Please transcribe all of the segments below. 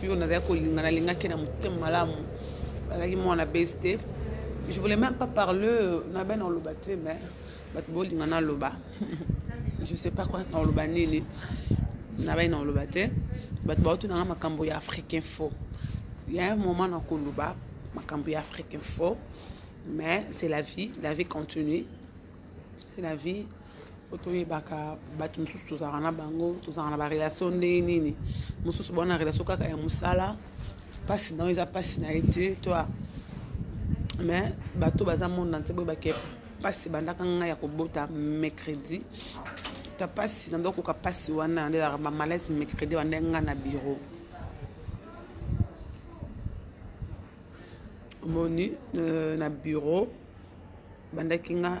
fio nazali kolinga nalingaki na motema malamu azalaki mwana base te je voulais même pas parler euh, na bene oloba te mais bato bolinga naloba je sais pas quoi naoloba nini na bai naoloba te bato bauti nanga makambo ya afrique info ya un moment nakoloba makambo ya afrique info mais c'est la vie la vie continue c'est la vie po toyebaka bato mosusu tozalaka na bango tozalaka na barelation ndenge nini mosusu baona na relation kaka ya mosala mpasi na yo eza mpasi na ye te toi mais bato baza monde na nse boye bake mpasi bandaka ngai ya kobota mercredi ta mpasi nando koka mpasi wana nde ezalaka bamalaise mercredi bande ngai na biro omoni euh, na biro bandaki ngai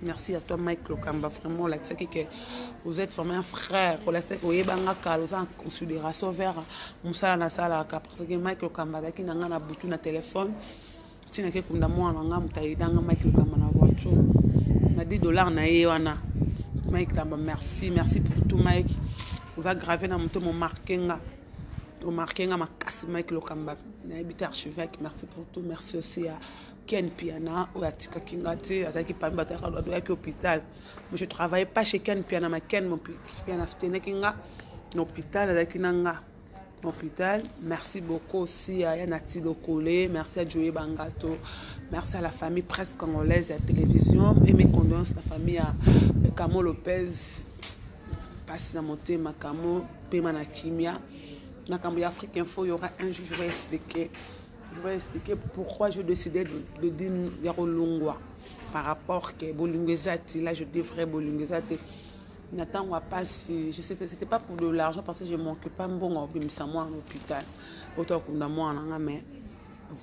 Merci à toi Mike Lokamba, vraiment olakisaki que vous êtes vraiment un frère, olakisaki oyebanga kala oza en considération vers mosala nasalaka parce que Mike Lokamba azalaki na ngai na butu na telefone ntina ke kunda mwana na ngai moto ayedanga Mike Lokamba na voiture na 10 dollars na ye wana Mike Lokamba merci merci pour tout Mike oza grave na moto momarke nga omarke nga makasi Mike Lokamba nayebi te archivaki merci pour tout merci aussi ya Ken Piana oyo atikaki nga te azalaki pami bato yaka lwado yaki hôpital mais je travaille pas chez Ken Piana ma Ken Piana soutenaki nga na hôpital azalaki na nga na hôpital merci beaucoup aussi à Yanati Lokole merci à Joey Bangato merci à la famille presse congolaise ya télévision et mes condoléances na famille ya Kamo Lopez mpasi na motema Kamo pema na kimia makambo ya Afrique Info y aura un jour je vais expliquer Je vais expliquer pourquoi je décidais de, de dire ya kolongwa par rapport que bolingo eza ti là je dis vrai bolingo eza te na ntango ya mpasi c'était pas pour de l'argent parce que je manque pas mbongo obimisa mwana na hôpital oto akunda mwana na nga mais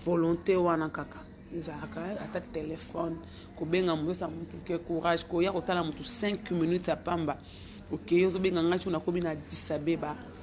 volonté wana kaka ezalaka ata telefone kobenga moto esa motu ke courage koya kotala motu 5 minutes ya pamba okei okay, ozobenga ngai ti nakomi na disabeba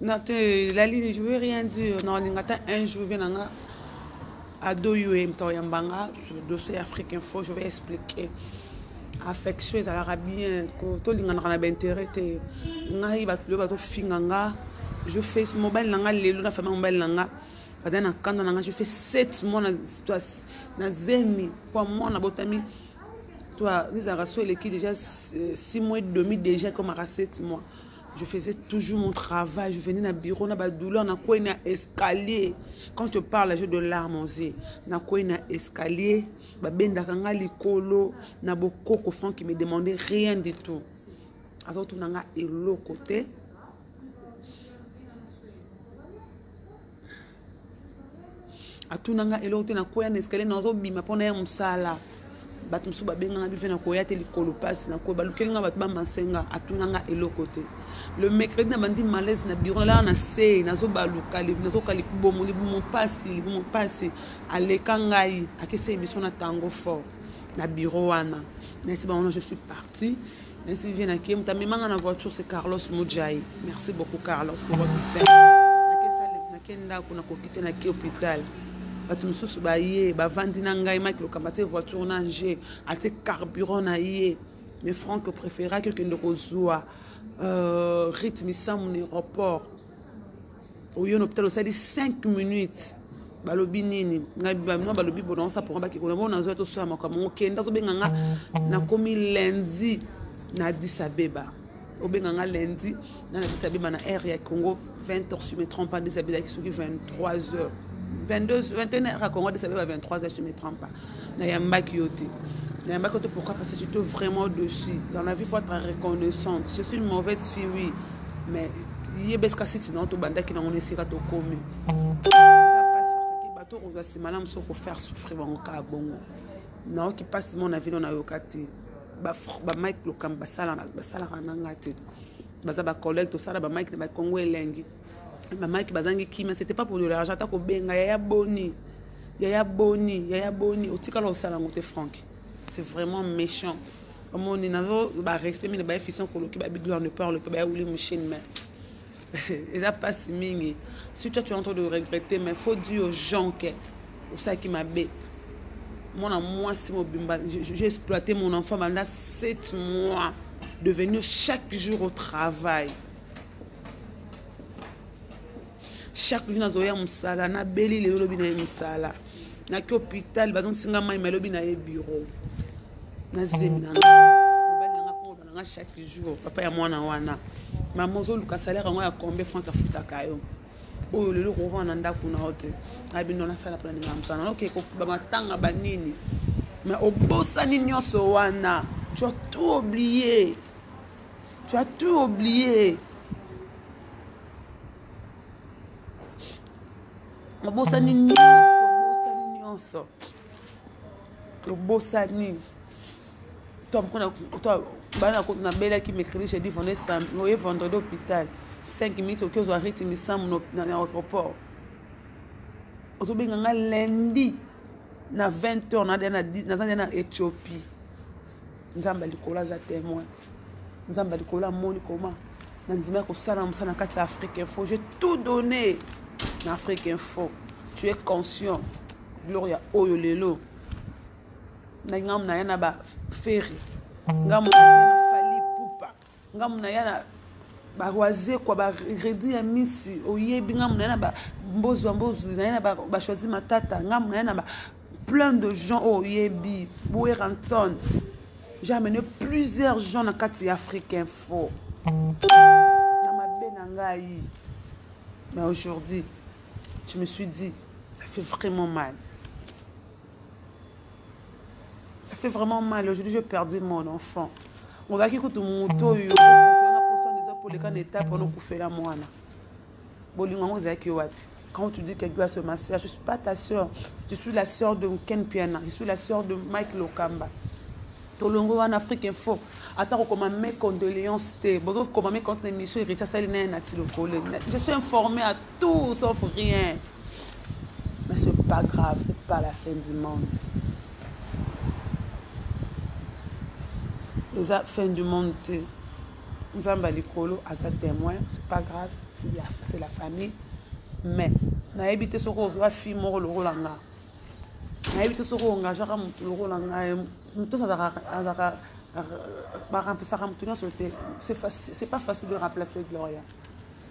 na te lalini je veux rien dire na olinga ata un jour vie na nga ado yue mtao ya mbanga dossier africain fo je vais expliquer affection ezalaka bien tolinganaka na baintérêt te ngai bato lelo batofinga nga je fais mobali na nga lelo na famille mobali na nga baza na kanda na nga je fais sept mois na zemi mpo mwana botami toi ezalaka so eleki déjà euh, six mois et demi déjà ekomaka sept mois Je faisais toujours mon travail, je venais na bureau na ba douleur na quoi na escalier. Quand je te parle, j'ai de larmes aux yeux. Na quoi na escalier, ba benda kanga likolo, na bokoko franc qui me demandait rien du tout. Azo tout nanga eloko te. atuna nga eloko te nakwea na escalier nazobima mpo naya mosala bato mosusu babenganga bive nakoya te likolo mpasi nakoya balukeli nga bato bamasenga atuna nga eloko te le mercredi na bandi malaise na biro nalala na se nazobaluka nazoka libomo libumo mpasi libumo mpasi aleka ngai akesa emission na tango fort na biro wana nayesi bango na je suis parti Merci vie na kem tamema nga na voiture c'est Carlos Mujai. Merci beaucoup Carlos pour votre soutien. Na ke ndako na kokite na ke hôpital. bato mosusu baye bavandi na ngai maki lokamba te voiture na nge atie carburant na ye mais franck préféraki okende kozwa euh, rythme isamu na aéroport oyo na hôpital osali 5 minutes balobi nini bamwa balobi bona osa pona bakekona bo nazoya tosoya makambo okenda azobenga nga nakomi lundi na addis abeba obenga nga lundi na addis abeba na aire ya congo 20 heures si me trompe pas addis abeba ezalaki soki 23 heures 22 21 heures ya congo addis abeba 23 heures si me trompe pas Nayambaki yo te. Nayambaki yo te pourquoi parce que j'étais vraiment dessus. Dans la vie, il faut être reconnaissante. Je suis une mauvaise fille, oui. Mais yebesika site na yo tobandaki nango na esika tokomi. Bato okozwa nsima na mosu okofaire souffrir bango kaka bongo. Nayoki mpasi mona na vino nayoka te. Bamike lokambo basalaka na ngai te. Baza bacollègue tosala bamike na bakongo elengi. bamaki bazangi kimia c'était pas pour de l'argent ata kobenga yaya boni yaya boni yaya boni otikala osala yango te frank c'est vraiment méchant omoni nazo barespect mine baefisant koloki babigloire ne parle mpe bayawuli moshine mais eza mpasi mingi si toi tu entre de regretter mais faut dire aux gens que osalaki mabe mwana mwasi mobimba j'ai exploité mon enfant banda 7 mois de venir chaque jour au travail chaque jour nazoya mosala nabeli lelo lobi na ye mosala naki hôpital bazongisinga mai mai lobi na ye bureau nazemi na mobali nanga mpo nanga chaque jour papa ya mwana wana mama ozoluka salaire yango ya combien franc afutaka yo oyo lelo okovanda na ndako na yo te abino nasala mpona ndenge ya mosala oke bamatanga banini mais obosani nyonso wana tu as tout oublié tu as tout oublié obosani nyonso obosani nyonso obosani bana nabelaki mercredi jeudi vendredi samedi oye vendredi hôpital 5 minutes oki ozwa rite misamu na aéroport ozobenga nga lundi na 20 heures naza nde na éthiopie nzambe ya likolo aza temoin nzambe ya likolo amoni koma na ndima ya kosala mosala na kati ya afrique info je tout donné na afrique info tu es conscient gloria oyo lelo na ngambo na ye na baferi ngambo na ye na fali pupa nga muna ya na ba wazekwa ba redi ya misi oyebi nga muna ya na ba mbozi wa mbozi na ya na ba choisi matata nga muna ya na ba plein de gens oyo oyebi boeranton j'ai amené plusieurs gens na kati ya afrique info na mabe na ngai mais aujourd'hui je me suis dit ça fait vraiment mal ça fait vraiment mal aujourd'hui j'ai perdu mon enfant ozalaki kutu moto oyo osolanga mposo wana eza poleka na etape wana okufela mwana bolingo yango ezalaki wapi quand tu dis quelque chose ma soeur je suis pas ta soeur je suis la soeur de ken piana je suis la soeur de mike lokamba tolongo wana afrique info ata kokoma mes condoléances te bozokoma mes compte na émission héritier asali naye na tilokole je suis informé à tout sauf rien Mais c'est pas grave, c'est pas la fin du monde. eza fin du monde te nzambe ya likolo aza témoin c'est pas grave c'est la famille mais nayebi te soki ozwa fi moko lokola nga nayebi te soki oengageaka motu lokola nga moto azalaka baremplisaka motu nyonso te c'est pas facile de remplacer gloria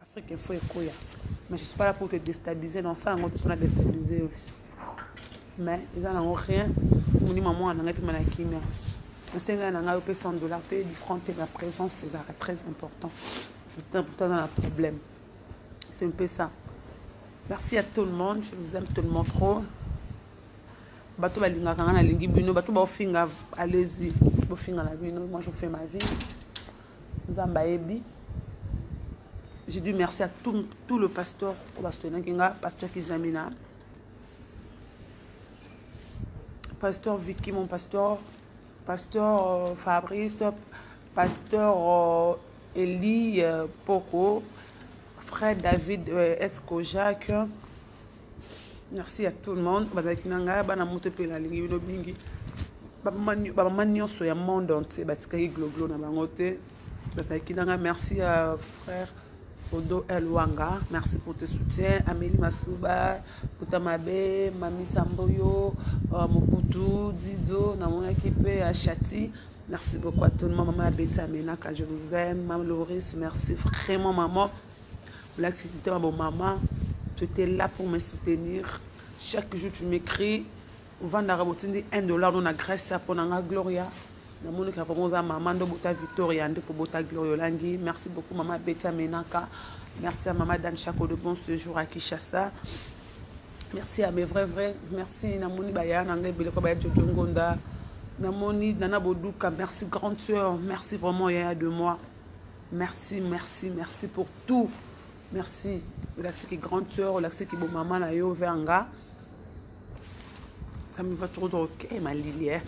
Afrique il faut ekoya mais je suis pas là pour te déstabiliser non ça on te sona déstabiliser yo mais eza nango rien monima mwana na ngai mpema na kimia nasenga na ngai opesa 100 dollar te difran te na présence ezalaka très important c'est important dans la problème c'est un peu ça merci à tout le monde je vous aime tout le monde trop bato balingaka ngai nalingi bino bato baofinga alezi bofinga na bino moi je fais ma vie nzambe ayebi je dis merci à tout, tout le pasteur oyo basoutenaki nga pasteur kizamina pasteur vicky mon pasteur pasteur euh, fabrice pasteur euh, eli euh, poko frère david euh, ex kojak merci à tout le monde bazalaki na ngai bana moto mpe nalingi bino mingi bamama nyonso ya monde entier batikaki gloglo na bango te bazalaki na ngai merci ya frère odo elwanga merci pour tes soutien ameli masuba kuta mabe mami samboyo euh, moputu dizo namonaki mpe ya chati Merci beaucoup à tout le monde. Maman Betty Amenaka, je vous aime. Maman Loris, merci vraiment, maman. Black Security, ma bon maman, tu étais là pour me soutenir. Chaque jour, tu m'écris. ovandaka botindi 1 dollar no na grèce mpo na nga gloria namonaka vraimen oza mama nde obota victoria nde kobota gloria olangi merci beaucoup mama beti amenaka merci ya mama dan chaco de bon séjour à kinshasa merci ya mes vrai vrai merci namoni baya na nga ebele kwa baya jojo ngonda namoni nana boduka merci grande soeur merci vraiment yaya de moi merci merci merci pour tout merci olakisaki grande sœur olakisaki bomama na yo vers nga ça me va trop dans le cœur ma lili eh.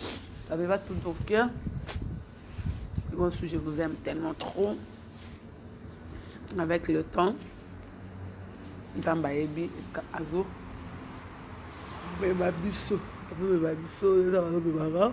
ça me va tout dans le cœur moi aussi je vous aime tellement trop avec le temps nzambe ayebi eska azo mema biso apemema biso eza bazomemaka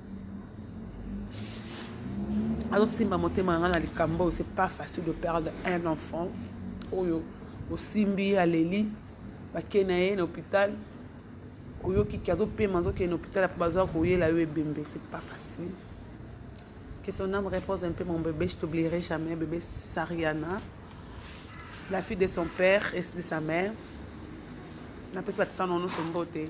azosimba motema nanga na likambo oyo c'est pas facile de perdre un enfant oyo osimbi ye aleli bakei na ye na hôpital oyoki ke azopema azokende na hôpital apo baza koyela yo ebembe c'est pas facile que son âme repose un peu mon bébé je t'oublierai jamais bébé sariana la fille de son père et de sa mère napesi batata na nyonso mbote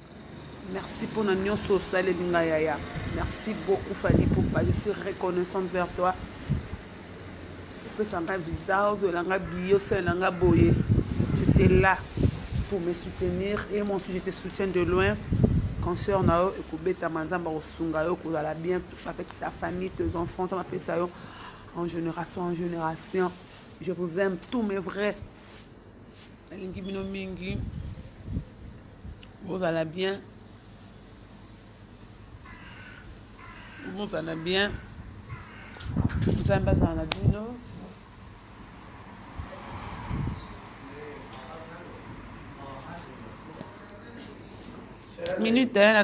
Merci pona nionso osaleli nga yaya. Merci beaucoup Fally Ipupa, je suis reconnaissante vers toi. Opesa nga visa, ozwela nga billet, osalela nga boye. J'étais là pour me soutenir et moi aussi je te soutiens de loin. Concert na yo ekobetama Nzambe akosunga yo kozala bien avec ta famille, tes enfants, ça m'apesa yo en génération en génération. Je vous aime tous mes vrais nalingi bino mingi bozala bien bozala bien nzambe azala na bino minute eh, na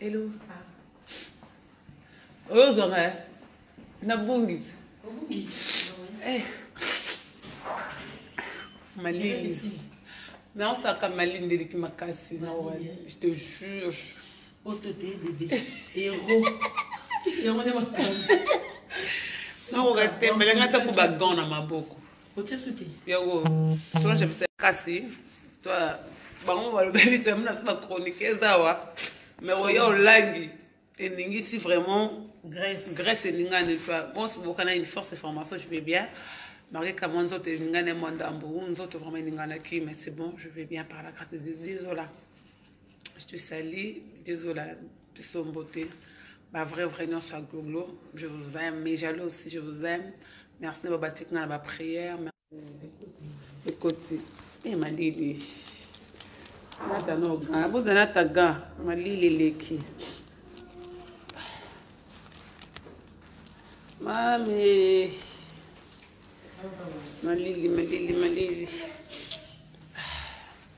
Hello. Oyo ozwaka ya? Nabungisa. Eh. Malili. Naosaka malili ndeliki makasi na wana. Je te jure. Oto te bébé. Héros. Yango nde makambo. Naoka te, mbele ngasa ko ba gants na maboko. otie su te yango solange abisa kasi toi bango balobeli to yamina so bachronique eza awa me oya olangi eningisi vraiment grèce grèce eningani toi bonso bokana une force de formation je vais bien marqué kama nzoto eningani mwa ndambo nzoto vraiment eninganaki mais c'est bon je vais bien par la grâce de dieu désola je te salis désolé biso mbote ba vrai vrai nyonso ya gloglo je vous aime mes jaloux aussi je vous aime merci babatik nga na ba prière ekoti e eh, malili nata no gan boza nata gan malili eleki mami malili malili malili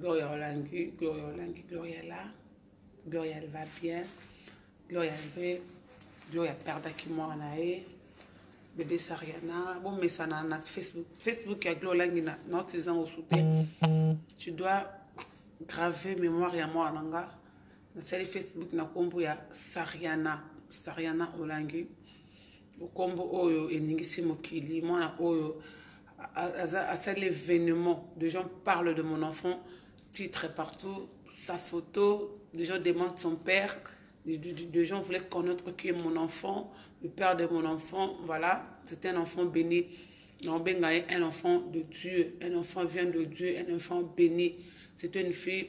Gloria Olangi, Gloria Olangi, Gloria là. Gloria elle va bien. Gloria elle Gloria perdaki mwana na ye. Bébé Sariana, bon mais ça na Facebook, Facebook ya Gloria Olangi na na utilisant au souper. Tu dois graver mémoire ya mwana nga. Na sali Facebook na kombo ya Sariana, Sariana Olangi. nkombo oyo eningisi événement des gens parlent de mon enfant titre partout sa photo des gens demandent son père des, gens voulaient connaître qui est mon enfant le père de mon enfant voilà c'est un enfant béni un enfant de Dieu un enfant vient de Dieu un enfant béni c'est une fille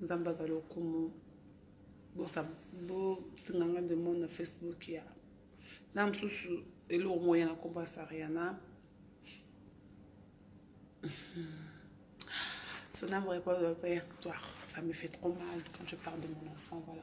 nzambe aza lokumu bosinga nga de monde na facebook ya na mosusu eloko moya na komba sariana son âme repose en paix toi ça me fait trop mal quand je parle de mon enfant voilà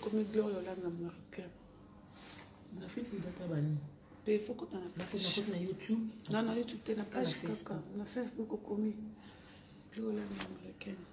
komi gloria olanga américain na facebook data bani te fo kota na page na youtube na na youtube te na page kaka na facebook okomi gloria olanga américaine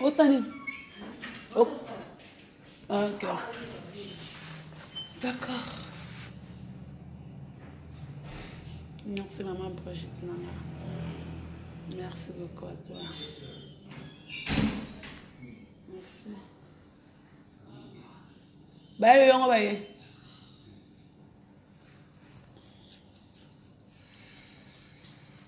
otani oh. ah, ok d'accord merci maman Brigitte nanga merci beaucoup à toi merci baye yongo baye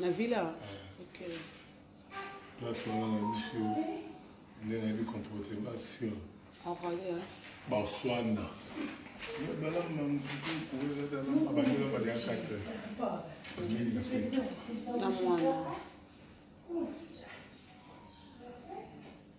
na villa ok place wana na biso nde nayebi comporte basio baswana balamba mosusu koezaa bandela badiakate mili na mwana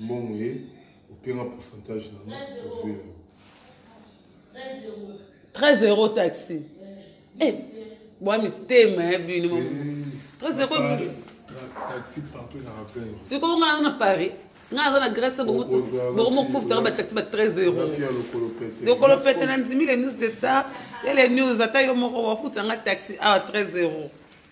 Mbongo ye openga pourcentage na nga ozwi ya yo. 13 euro taxi. Eh, bwa mitema ya bino. 13 euro taxi partout na rappel. Sikoyo nga na Paris. nga aza na grèce bokomokofutaka bataxi ba 13 euro lokolo pete na ndimi le news de star ya le news ata yo moko wafuta nga taxi awa 13 euro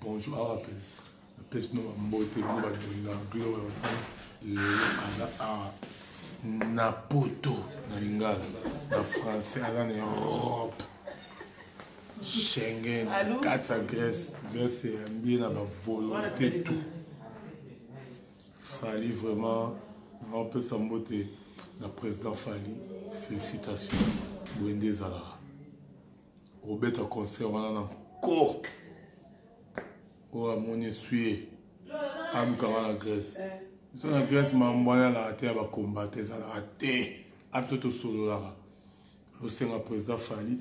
Bonjour awa pe napesi bino bambote bino badolinga gloire lelo aza awa na poto na lingala na français aza na europe schengen kati ya grèce grèce eyambi ye na bavolonté tout sali vraiment naopesa mbote na président fali félicitation boye nde ezalaka kobeta concert wana na nko oyo amoni eswi ye alukaka na grèce eh. biso na grèce mambo wana ezalaka te ya bakombata ezalaka te abiso tosololaka osenga président fali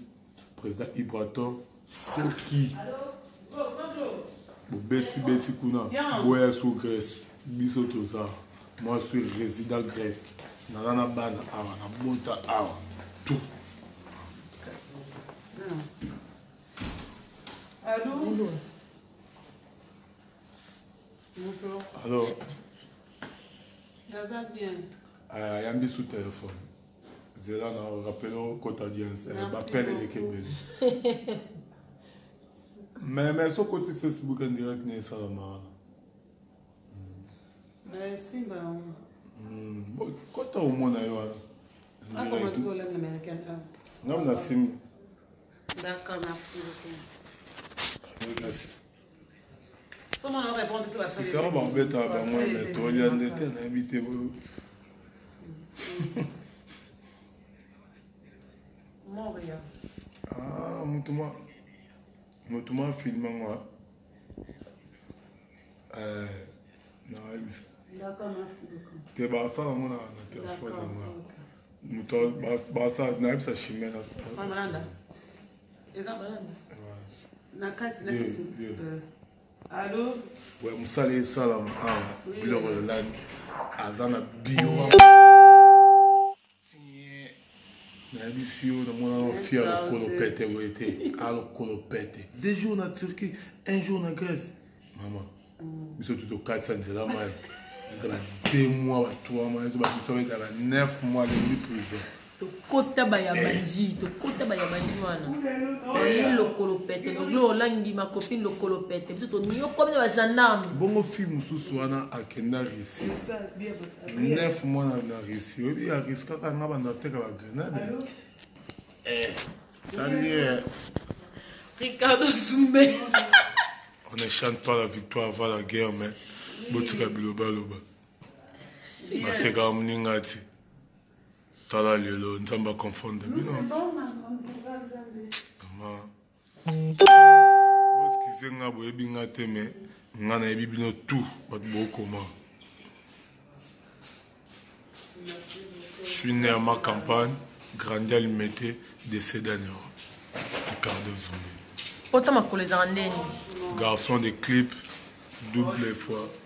président ibrator soki bobetibeti kuna boya sous grèce biso tozala Moi suis resident grec naza na bana awa na bota awa tout Allô Bonjour. Allô Naza bien. Ah, yambi sous téléphone. Zela na rappelé au côté audience, bapel et les kebele. Mais mais sur côté Facebook en direct n'est ça la marana. simba yango kota omona yo wana ngambo na simi sisana bakobeta bango me tolia nde te nayebi te moto mwa moto mwa filme yango eh, nayebisa te basala yango na telefone yanga moto basala nayebisa chimie nasalanda eza balanda na kati na sisi euh, allo we mosala esalama awa biloko elandi aza na bio nayebisi yo namona no fia lokolo pete boye te a lokolo pete deux jours na turquie un jour na grèce mama mm. biso tu tokatisa nzela mai ezala deux mois batuama ezo babiso ezala neuf mois leli prison tokota bayabanji eh. tokota bayabanji wana oye eh. lokolo pete lobi olangi makopine lokolo pete biso toniokomi na bagendarme bongo fille mosusu wana akenda russie neuf mois na na russie oyebi ya russie kaka nga banda ateka ba grenade eh, tandi eh. ricardo zumbe on ne chante pas la victoire avant la guerre mais botika bilobaloba basekaka moninga ti tala lelo nzambe aconfonde bino boskize nga boyebi nga te me nga nayebi bino tout bato bokoma je suis né à ma campagne grandi à limete décédé en europe ricardo zumbi ota makolo ezala ndeni garçon de clip double fois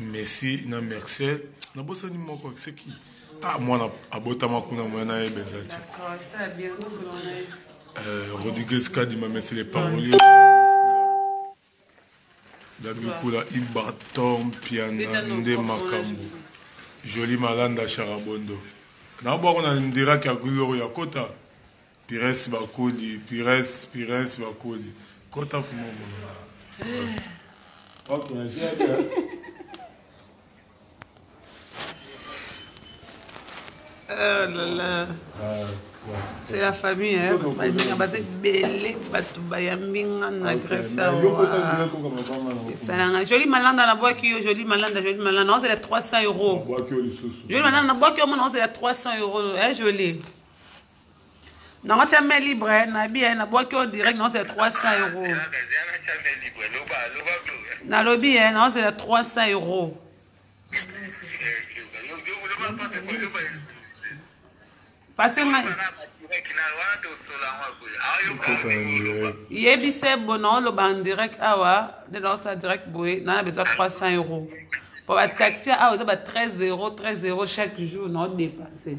messi na mercel nabosani moko seki ah, mwana abotama kuna moya na yebe eza te euh, rodriguez kadima mesi le parolier dabikula ibaton piana nde makambo joli malanda charabondo na bwako na ndiraki ya guloro ya kota Pires bakoli, pires, pires bakoli. Kota fuma monana. Ok, j'ai Oh là là. Euh, c'est la famille hein balinga baza ebele bato bayambi nga na grèce esalanga joli malanda nabwaki yo joli malanda joli malanda naozela 300 euro joli malanda nabwaki yo mona naozela 300 euro joli nanga tya main libre nayebi ye nabwaki yo direct naozela 300 euro nalobi ye naozela 300 euro pase ngai yebise bo naoloba en direct awa nde naosala direct boye naa na besoin 300 euro po bataxi awa eza ba 13 euro 13 euro chaque jour naodepense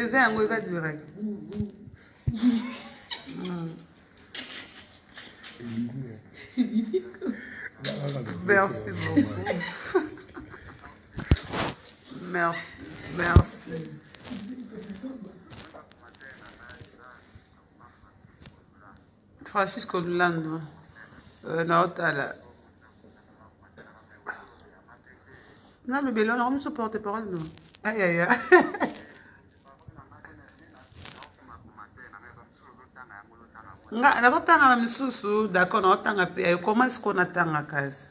eza yango eza direct merci beaucoup merci merci Francisco Lulando euh, naotala nalobela nakomi so porte parole no ayaya nga nazotanga na misusu d'accord naotanga mpe ayo koma sikoyo natanga kasi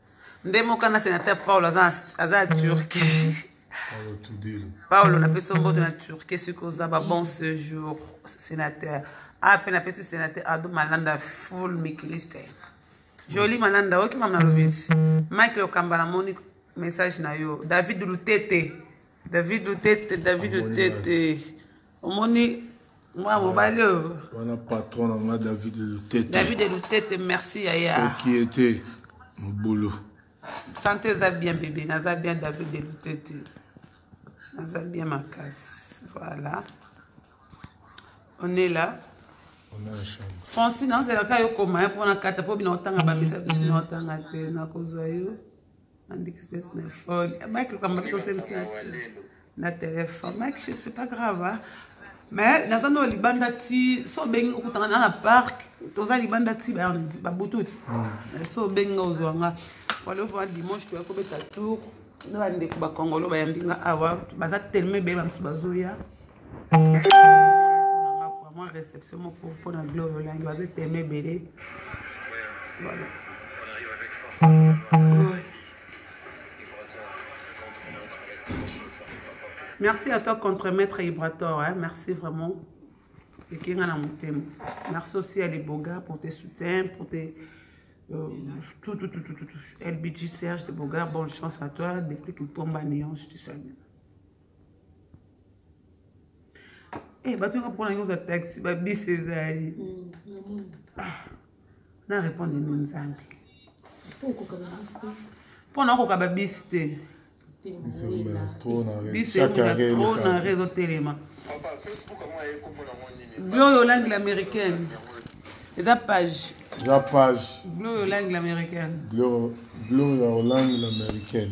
nde moka na senateur paul aza turki paolo napesi mboto na turki soki oza babon sejour sénateur ape ah, napesi sénateur ado malanda full mikiliste joli malanda oki mama nalobisi mike lokamba namoni message na yo david lutete david utete david utete omoni mwa mobali oyo wana patron na nga david lutete david lutete merci yaya soki ye te mobulu sante eza bien bebe naza bien david lutete naza bien makasi voilà on est là francine nazelaka yo koma ye mpona kata mpo bina otanga bamisa biso na otanga te nakozwa yo Andy Express na phone. Eh, Mike kama to sensa. Na téléphone. Mike c'est pas grave. Hein? Mais naza no libanda ti so bengi okutanga na na parc toza libanda ti ba ba bututi. Hmm. So bengi ozwa nga. Walo va dimanche to yakobeta tour. Na ndeko ba kongolo ba yambinga awa baza tellement belle bamusu bazoya. mwa réception moko mpo na gloire olangi baza eteme ebele voilà merci à toi contre maître ibrator hein? merci vraiment ekenga na motema merci aussi à leboga pour tes soutiens pour tes euh, tout, tout, tout, tout, tout, tout. LBG Serge de Boga, bonne chance à toi. Depuis que combat néant, je te salue. Eh, bato yaka mpona nyonso ya taxi babisi ezali mm, ah, na répondre no nzambe mpo na okoka babisi te biseuna rezo telema gloyo langue américaine eza page eza page gloyo langue américaine gloyo langue américaine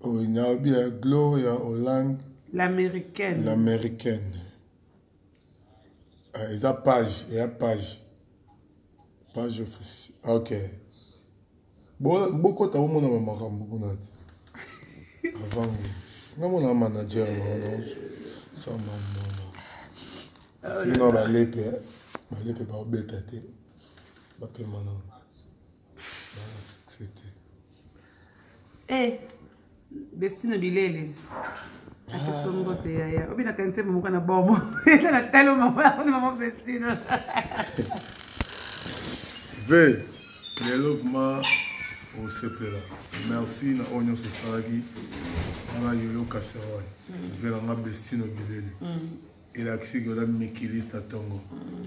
Oyo nayobi ya Gloria Olang. L'américaine. L'américaine. Ah, eza page, eya page. Page officielle. Ah, ok. Bokota bomona ba makambo kuna te. Avant namona manager na wana sa mamona. Sino balepe, balepe baobeta te. Bapema nango. Eh, destino bilele akosombo te yaya obi na kanise momoka na bomo eza na talo maoni mama destino ve lelo vrma osepela merci na oyo nyonso osalaki wana yoyo caserole mm. ve nanga bestino bilele mm. elakisi gola mikiliste ntongo mm.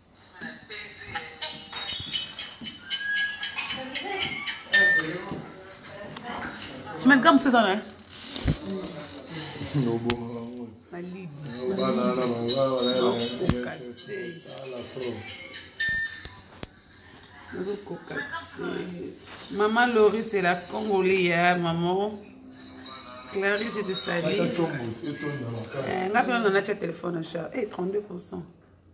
semaine kaka mosusu eza na nazokoka te mama lori c'est la congolais ya maman clarisse etisali eh, nga mpe nana natya telefone na char e 32 pourcent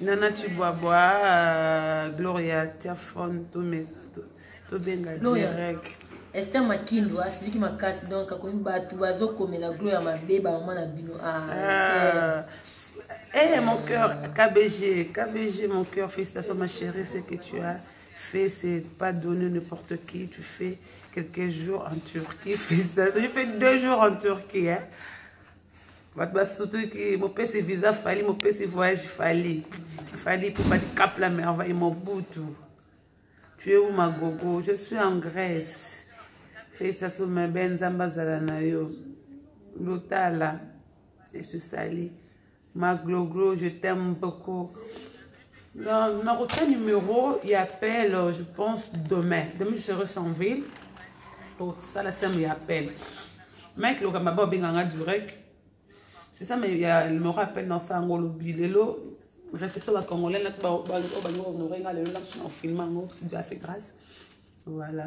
nana tshibwabwa ah, gloria tiafone tobenga direct ester makindo asiliki makasi donc akomi bato bazokomela glo ya mabe bamama na bino ah, ah. Eh, mon cœur, KBG, KBG, mon cœur, félicitations ma chérie, ce que tu as fait, c'est pas donner n'importe qui, tu fais quelques jours en Turquie, félicitations, j'ai fait deux jours en Turquie, hein. bato basutuki mopesi visa fali mopesi voyage fali fali pumba cap la merveille mobutu tu es où ma gogo je suis en grèce félicitation ma belle nzambe azala na yo lotala esosali ma gloglo je t'aime beaucoup Na, na kotia numero ya appel, euh, je pense demain. Demain je serai sans ville. Tokosala sème ya appel. Mike lokamba ba obenga nga direct. C'est ça mais ya numero appel na sango lobi lelo réception ba congolais na ba ba ba honore nga lelo na filma ngo c'est Dieu a fait grâce. Voilà.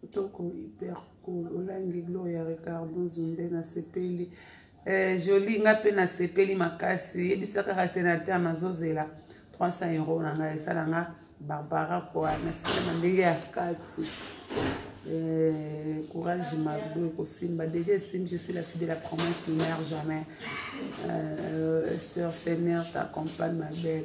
Kitoko hyper cool olangi gloria ricardo zumbe na sepeli eh, joli nga mpe na sepeli makasi yebisa kaka senateur nazozela 300 euro na ngai esala nga barbara koa na sala na ndenge ya kati Eh, courage Magdo Kosimba. Déjà estime, je suis la fille de la promesse qui meurt jamais. Euh, Sœur Seigneur t'accompagne ma belle.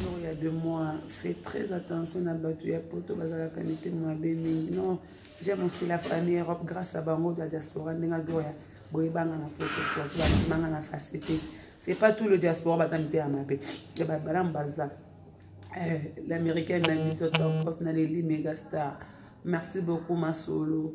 Gloria de moi, fais très attention na batu ya poto bazalaka mitema mabe mingi. Non, j'aime aussi la famille Europe grâce à bango de la diaspora ndenga Gloria boyebanga na poto poto bakimanga na facilité. C'est pas tout le diaspora baza mitema mabe. Ya ba balamu baza. Eh, l'américaine na biso tokos na leli megastar. Merci beaucoup Masolo.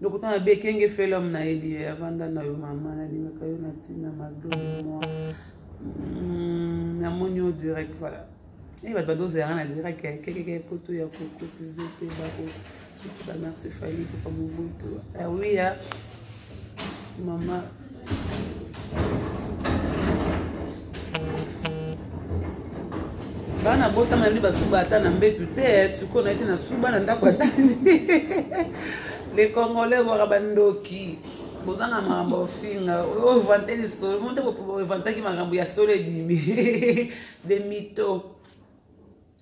lokuta na be kenge felom nayebi ye avanda na yo mama nalingaka yo na ntina maglore moi mm, namoni yo direct voilà e eh, bato badozela nga na direct eh, kekeke poto ya kokotize te bako soki ba merci fali papa mobutu awiya ah ah. mama bana botama nde basuba ata na mbetu te eh, sikoyo nayaki na suba na ndako atani le congolais bwaka bandoki bozanga makambo ofinga ovante lisolo mo nde ovantaki makambo ya solo ebimi de mito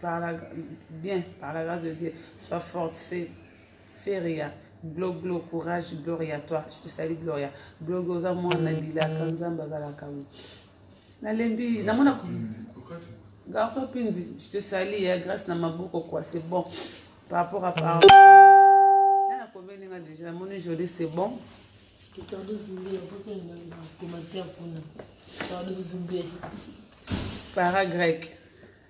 par la, bien par la grâce de Dieu sois forte fait feria glo glo courage gloria toi je te salue gloria glo glo oza mwana bilaka nzambe azalaka wi nalembi namona garçon pindi je te salue ya grâce na maboko quoi c'est bon par rapport à par nana kobeli nga déjà namoni joli c'est bon Ricardo Zumbi, après un commentaire pour nous. Ricardo Zumbi. Para grec.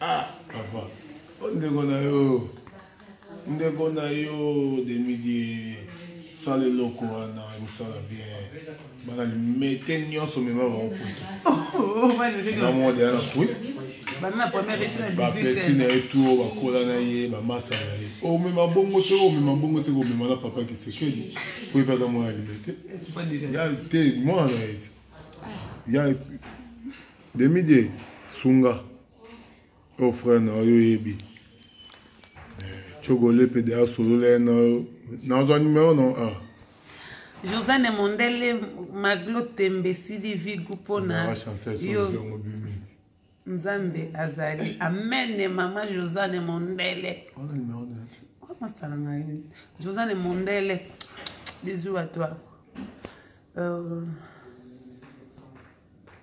ah papa o ndeko na yo ndeko na yo demidie sala eloko wana ekosala bien bana limete nyonso mema bango kutunamodeya na pui bapeti na ye tuo bakola na ye bamasa na ye omema bongo soki omema bongo soki omema na papa kisekedi po epaka mwana limete ya te mwana na ye te ya Demi de sunga o oh, frère na yo yebi cogole mpe de asolola ye na yo nazwa numero na ah. josane mondele maglo tembe sili vigu mpo na yo nzambe azali amene mama josane mondele masala na yo josane mondele bisous à toi euh...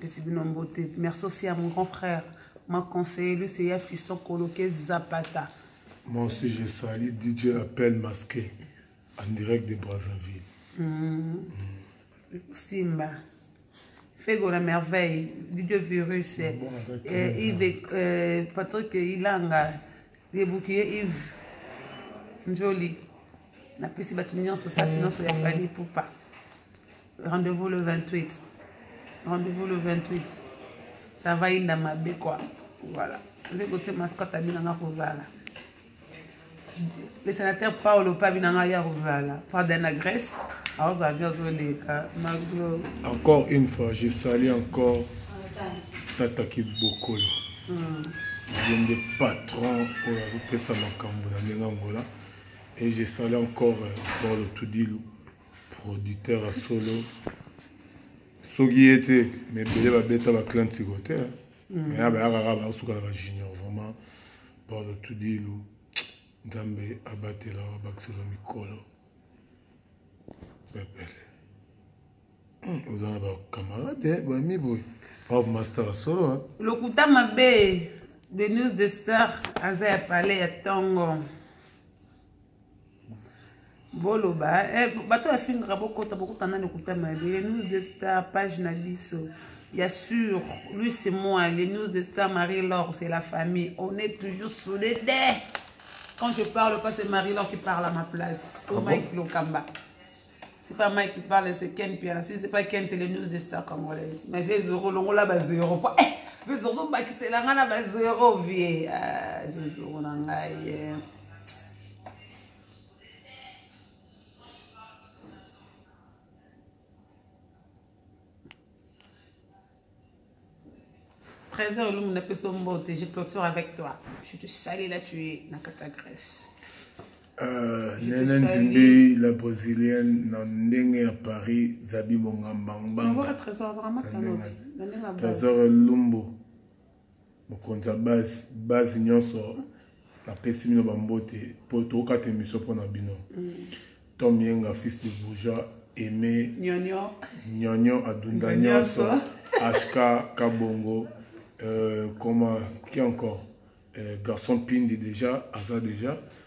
pesi bino mbote merci aussi à mon grand frère ma conseiller lui c'est ya fiston koloke zapata moi aussi je sali dj appel masqué en direct de brazzaville mm. Mm. simba fego la merveille dj virus eh, eh, ive eh, patrick ilanga debukiye ive njoli napesi bato nyonso safi nyonso ya fali pupa Rendez-vous le 28. Rendez-vous le 28. Ça va inda mabe quoi. Voilà. Nde kotie mascotte abi nanga kozala. Le sénateur Paolo pa abi nanga ya kozala. Prada na Grèce. Aozo abi azo leka. Maglo. Encore une fois, je salue encore Tata Kibokolo. Mm. Ye nde patron oyo akopesa makambo na ndenge angola. Et je salue encore euh, Paolo Tudilu. producteur ya solo soki ye te me ebele babeta baclan siko te mm. me ya bayaka kaka basuka na bajunior vraiment pado tudilu nzambe abatela babakiselo mikolo pepele hmm, oza na bacamarade eh, bami boye pave master ya solo eh. lokuta mabe de news de star aza ya palais ya tongo boloba eh, bato bafingaka bokota bokota na lokuta mabe les news de star page na biso ya sur lui c'est moi les news de star marie lor c'est la famille on est toujours soudés dès quand je parle pas c'est marie lor qui parle à ma place au oh, ah mike lokamba C'est pas Mike qui parle, c'est Ken Piala. Si c'est pas Ken, c'est les news des stars congolaises. Mais vieux Zoro, longola ba zéro. Eh, vieux Zoro, bakisela nga na ba zéro, vieux. Ah, vieux Zoro na ngai. Eh. Trésor Olungu na peso mbote, je clôture avec toi. Je te salue là tu es na kata Grèce. Euh, Nene Nzimbi, la brésilienne, na ndenge ya Paris, Zabi Bongamba Ngbanga. Trésor Lumbu. Mokonzi ya base, base nyonso napesi bino bambote mpo tokokata emission mpo na bino. Mm. Tom Yenga, fils de bourgeois, Aimé, Nyonyo, Nyonyo Adunda Nyonso, HK Kabongo, euh, comment, qui encore euh, Garçon Pindi déjà, Aza déjà,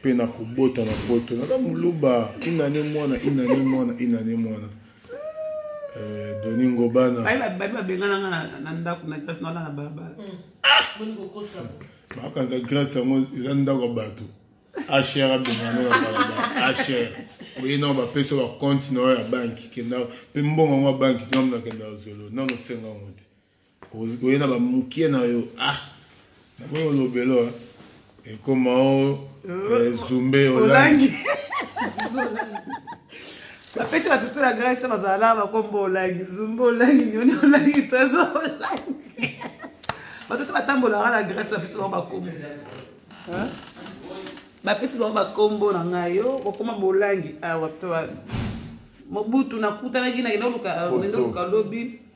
mpe na kobota na poto naza moluba inane mwana inane mwana inane mwana eh, doni ngobana babi babengana nga na ndako na grâce naona na balabala bakanza hmm. ah, grâce yango eza ndako ya bato hr abengana na balabala hr oye nao bapesi bakonte na yo ya banki kenda mpe mbongo yango ya banki ngambo nakenda zolo nano osenga yango te oye na bamukie na yo ah naboyi olobelo eh. ekoma o eh, zumbe olangi bapesi bato to na grèce bazala na bakombo olangi zumba olangi nyoni olangi trésor olangi bato to batambolaka na grèce bapesi bango bakombo bapesi bango bakombo na ngai yo okoma bolangi awa ah, to mobutu nakutanaki nakenda oluka lobi